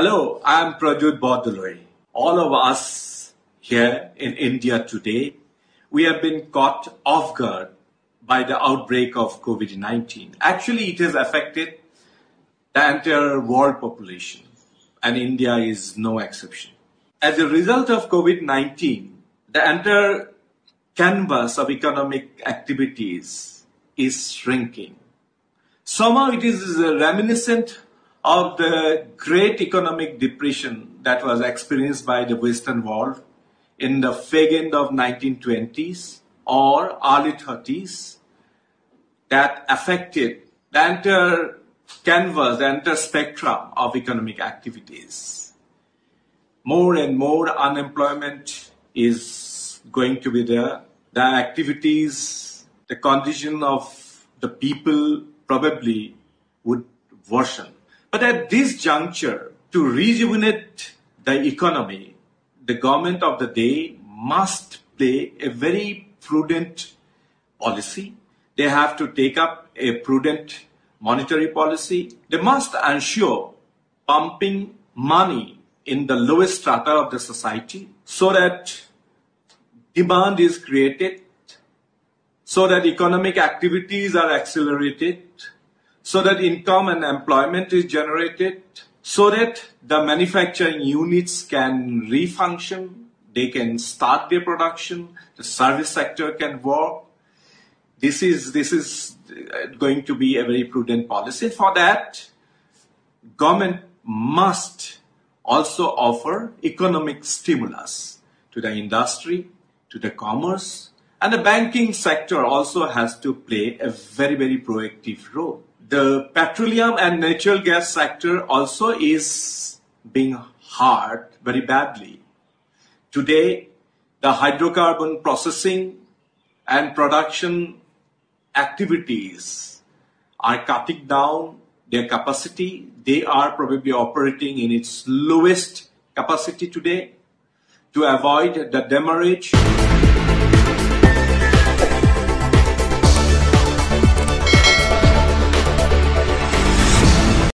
Hello, I'm Pradyut Bordoloi. All of us here in India today, we have been caught off guard by the outbreak of COVID-19. Actually, it has affected the entire world population, and India is no exception. As a result of COVID-19, the entire canvas of economic activities is shrinking. Somehow it is reminiscent of the great economic depression that was experienced by the Western world in the fag end of 1920s or early 30s that affected the entire canvas, the entire spectrum of economic activities. More and more unemployment is going to be there. The activities, the condition of the people probably would worsen. But at this juncture, to rejuvenate the economy, the government of the day must play a very prudent policy. They have to take up a prudent monetary policy. They must ensure pumping money in the lowest strata of the society so that demand is created, so that economic activities are accelerated, so that income and employment is generated, so that the manufacturing units can refunction, they can start their production, the service sector can work. This is, this is uh, going to be a very prudent policy. For that, government must also offer economic stimulus to the industry, to the commerce, and the banking sector also has to play a very, very proactive role. The petroleum and natural gas sector also is being hurt very badly. Today, the hydrocarbon processing and production activities are cutting down their capacity. They are probably operating in its lowest capacity today to avoid the demurrage